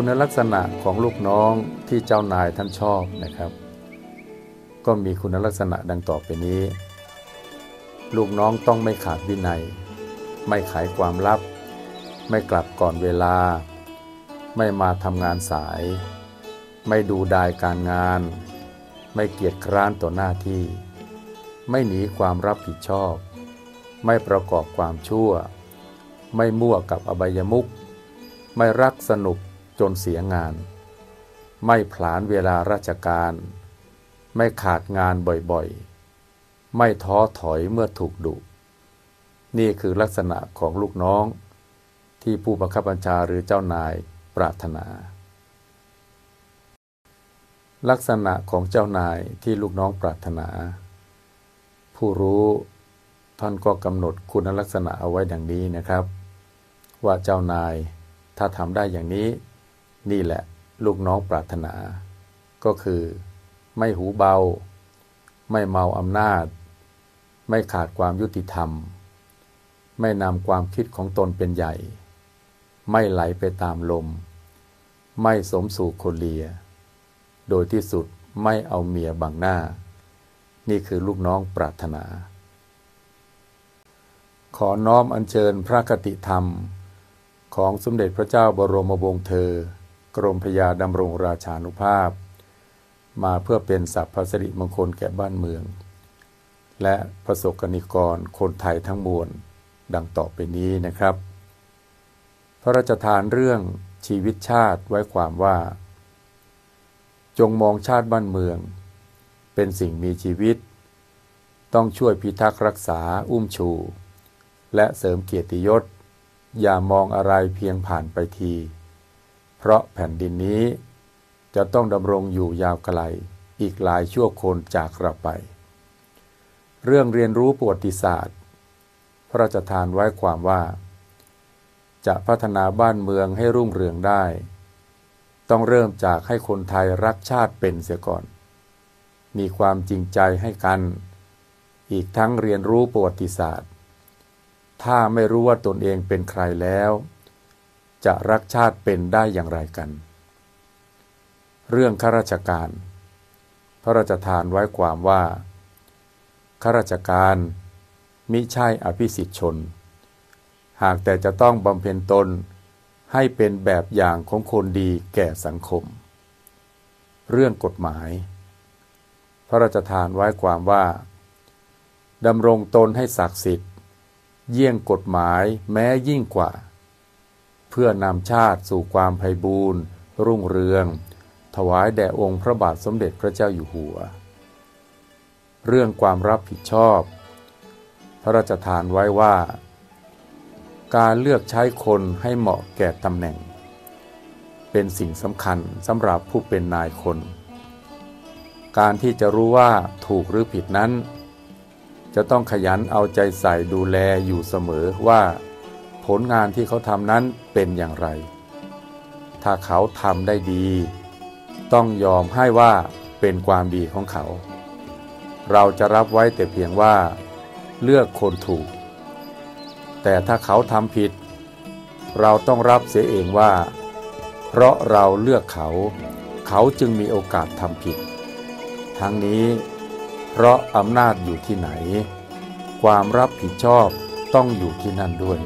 คุณลักษณะของลูกน้องที่เจ้านายท่านชอบนะครับ ก็มีคุณลักษณะดังต่อไปนี้ ลูกน้องต้องไม่ขาดวินัย ไม่ขายความลับ ไม่กลับก่อนเวลา ไม่มาทำงานสาย ไม่ดูดายการงาน ไม่เกียจคร้านต่อหน้าที่ ไม่หนีความรับผิดชอบ ไม่ประกอบความชั่ว ไม่มั่วกับอบายมุขไม่รักสนุก จนเสียงาน ไม่ผลานเวลาราชการ ไม่ขาดงานบ่อยๆ ไม่ท้อถอยเมื่อถูกดุ นี่คือลักษณะของลูกน้อง ที่ผู้บังคับบัญชาหรือเจ้านายปรารถนา ลักษณะของเจ้านายที่ลูกน้องปรารถนา ผู้รู้ท่านก็กำหนดคุณลักษณะเอาไว้ดังนี้นะครับ ว่าเจ้านายถ้าทำได้อย่างนี้ นี่แหละลูกน้องปรารถนา ก็คือ ไม่หูเบา ไม่เมาอำนาจ ไม่ขาดความยุติธรรม ไม่นำความคิดของตนเป็นใหญ่ ไม่ไหลไปตามลม ไม่สมสู่คนเลีย โดยที่สุดไม่เอาเมียบังหน้า นี่คือลูกน้องปรารถนา ขอน้อมอัญเชิญพระคติธรรมของสมเด็จพระเจ้าบรมวงศ์เธอ กรมพยาดำรงราชานุภาพ มาเพื่อเป็นสัพพสิริมงคลแก่บ้านเมือง และประสบกนิกรคนไทยทั้งมวลดังต่อไปนี้นะครับ พระราชทานเรื่องชีวิตชาติไว้ความว่า จงมองชาติบ้านเมือง เป็นสิ่งมีชีวิต ต้องช่วยพิทักษ์รักษาอุ้มชู และเสริมเกียรติยศ อย่ามองอะไรเพียงผ่านไปที เพราะแผ่นดินนี้จะต้องดำรงอยู่ยาวไกลอีกหลายชั่วคนจากเราไป เรื่องเรียนรู้ประวัติศาสตร์ พระราชทานไว้ความว่า จะพัฒนาบ้านเมืองให้รุ่งเรืองได้ ต้องเริ่มจากให้คนไทยรักชาติเป็นเสียก่อน มีความจริงใจให้กัน อีกทั้งเรียนรู้ประวัติศาสตร์ ถ้าไม่รู้ว่าตนเองเป็นใครแล้ว จะรักชาติเป็นได้อย่างไรกัน เรื่องข้าราชการ พระราชทานไว้ความว่า ข้าราชการมิใช่อภิสิทธิชน หากแต่จะต้องบำเพ็ญตนให้เป็นแบบอย่างของคนดีแก่สังคม เรื่องกฎหมาย พระราชทานไว้ความว่าดำรงตนให้ศักดิ์สิทธิ์ เยี่ยงกฎหมายแม้ยิ่งกว่า พื่อนำชาติสู่ความไพบูรณ์รุ่งเรือง ถวายแด่องค์พระบาทสมเด็จพระเจ้าอยู่หัว เรื่องความรับผิดชอบ พระราชทานไว้ว่า การเลือกใช้คนให้เหมาะแก่ตำแหน่ง เป็นสิ่งสำคัญสำหรับผู้เป็นนายคน การที่จะรู้ว่าถูกหรือผิดนั้น จะต้องขยันเอาใจใส่ดูแลอยู่เสมอว่า ผลงานที่เขาทำนั้นเป็นอย่างไร ถ้าเขาทำได้ดี ต้องยอมให้ว่าเป็นความดีของเขา เราจะรับไว้แต่เพียงว่า เลือกคนถูก แต่ถ้าเขาทำผิด เราต้องรับเสียเองว่า เพราะเราเลือกเขา เขาจึงมีโอกาสทำผิด ทั้งนี้ เพราะอำนาจอยู่ที่ไหน ความรับผิดชอบต้องอยู่ที่นั่นด้วย